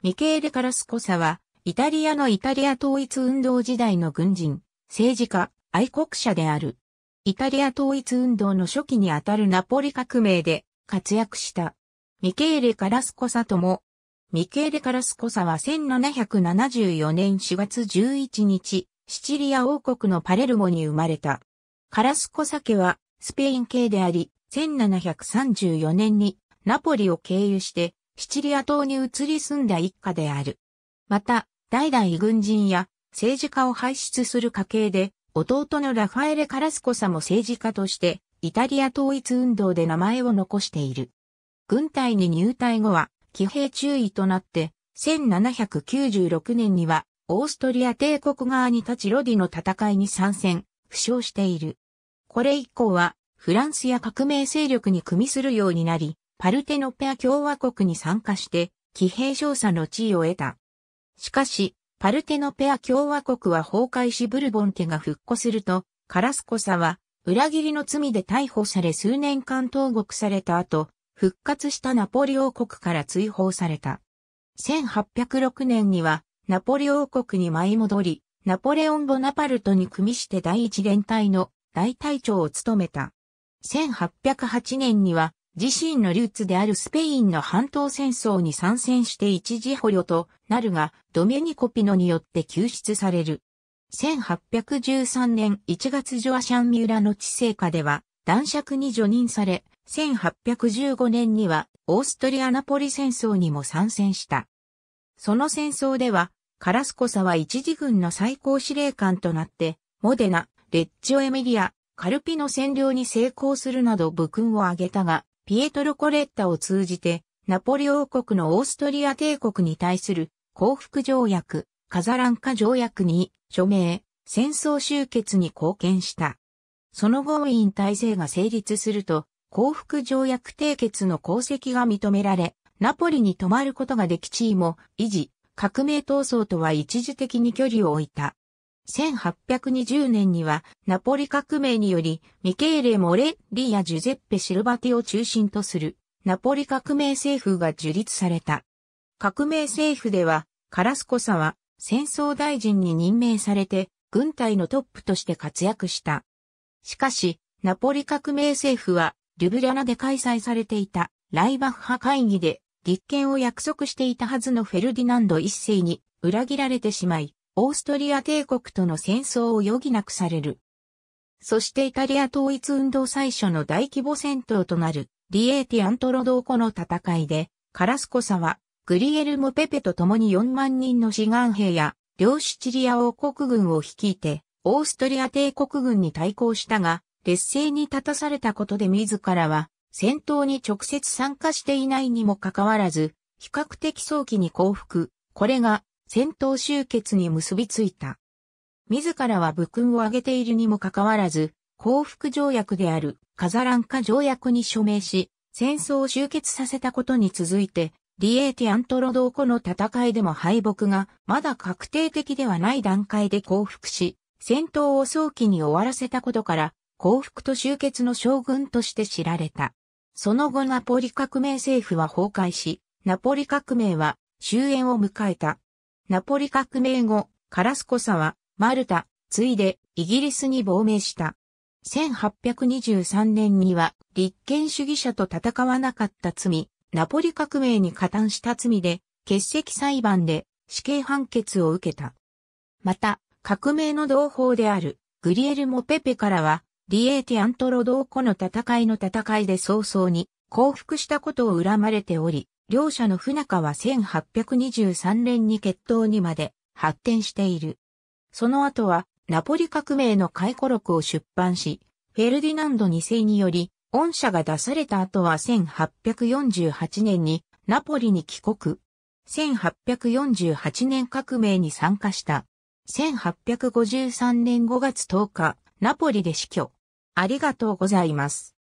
ミケーレ・カラスコサは、イタリアのイタリア統一運動時代の軍人、政治家、愛国者である。イタリア統一運動の初期にあたるナポリ革命で活躍した。ミケーレ・カラスコサとも、ミケーレ・カラスコサは1774年4月11日、シチリア王国のパレルモに生まれた。カラスコサ家はスペイン系であり、1734年にナポリを経由してシチリア島に移り住んだ一家である。また、代々軍人や政治家を輩出する家系で、弟のラファエレ・カラスコサも政治家として、イタリア統一運動で名前を残している。軍隊に入隊後は、騎兵注意となって、1796年には、オーストリア帝国側に立ちロディの戦いに参戦、負傷している。これ以降は、フランスや革命勢力に組みするようになり、パルテノペア共和国に参加して、騎兵少佐の地位を得た。しかし、パルテノペア共和国は崩壊しブルボンテが復古すると、カラスコサは、裏切りの罪で逮捕され数年間投獄された後、復活したナポリ王国から追放された。1806年には、ナポリ王国に舞い戻り、ナポレオン・ボナパルトに組みして第一連隊の大隊長を務めた。1808年には自身のルーツであるスペインの半島戦争に参戦して一時捕虜となるが、ドメニコピノによって救出される。1813年1月ジョアシャンミュラの地政下では、男爵に除任され、1815年にはオーストリアナポリ戦争にも参戦した。その戦争では、カラスコサは一時軍の最高司令官となって、モデナ、レッジオエミリア、カルピの占領に成功するなど武勲を挙げたが、ピエトロ・コレッタを通じて、ナポリ王国のオーストリア帝国に対する降伏条約、カザランカ条約に署名、戦争終結に貢献した。その後ウィーン体制が成立すると、降伏条約締結の功績が認められ、ナポリに泊まることができ地位も維持、革命闘争とは一時的に距離を置いた。1820年にはナポリ革命によりミケーレ・モレッリやジュゼッペ・シルバティを中心とするナポリ革命政府が樹立された。革命政府ではカラスコサは戦争大臣に任命されて軍隊のトップとして活躍した。しかし、ナポリ革命政府はリュブリャナで開催されていたライバッハ会議で立憲を約束していたはずのフェルディナンド一世に裏切られてしまい、オーストリア帝国との戦争を余儀なくされる。そしてイタリア統一運動最初の大規模戦闘となるリエーティアントロドーコの戦いで、カラスコサはグリエルモ・ペペと共に4万人の志願兵や両シチリア王国軍を率いてオーストリア帝国軍に対抗したが、劣勢に立たされたことで自らは戦闘に直接参加していないにもかかわらず、比較的早期に降伏。これが戦闘終結に結びついた。自らは武勲を挙げているにもかかわらず、降伏条約であるカザランカ条約に署名し、戦争を終結させたことに続いて、リエーティアントロドーコの戦いでも敗北がまだ確定的ではない段階で降伏し、戦闘を早期に終わらせたことから、降伏と終結の将軍として知られた。その後ナポリ革命政府は崩壊し、ナポリ革命は終焉を迎えた。ナポリ革命後、カラスコサは、マルタ、ついで、イギリスに亡命した。1823年には、立憲主義者と戦わなかった罪、ナポリ革命に加担した罪で、欠席裁判で死刑判決を受けた。また、革命の同胞である、グリエルモ・ペペからは、リエーティアントロドーコの戦いの戦いで早々に降伏したことを恨まれており、両者の不仲は1823年に決闘にまで発展している。その後はナポリ革命の回顧録を出版し、フェルディナンド2世により、恩赦が出された後は1848年にナポリに帰国。1848年革命に参加した。1853年5月10日、ナポリで死去。ありがとうございます。